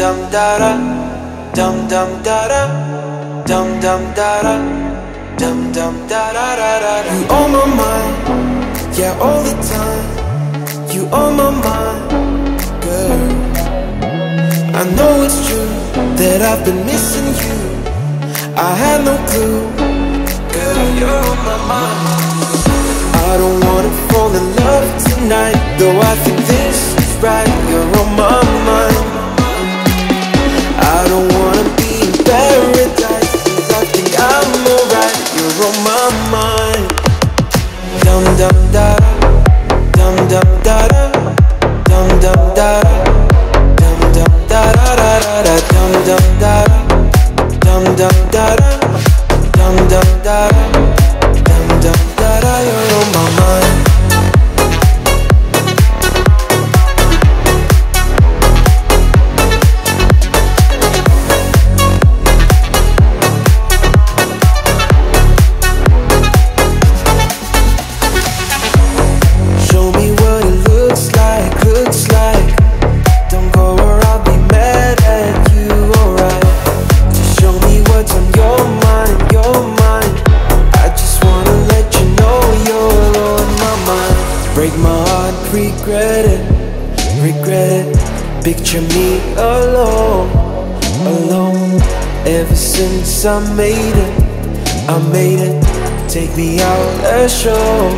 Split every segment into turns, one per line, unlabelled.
dum da da, dum dum da da, dum dum da da, dum dum da da da da. You on my mind, yeah, all the time. You on my mind, girl. I know it's true that I've been missing you. I had no clue, girl, you're on my mind. I don't wanna fall in love tonight, though I think this is right. Dum dum da da, regret it, regret it. Picture me alone, alone. Ever since I made it, I made it. Take me out, let's show.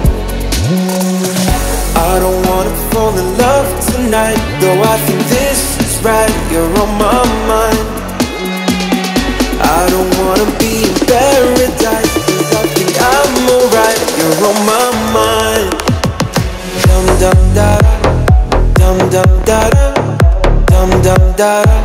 I don't wanna fall in love tonight Though I think this is right You're on my mind I don't wanna be paradise dum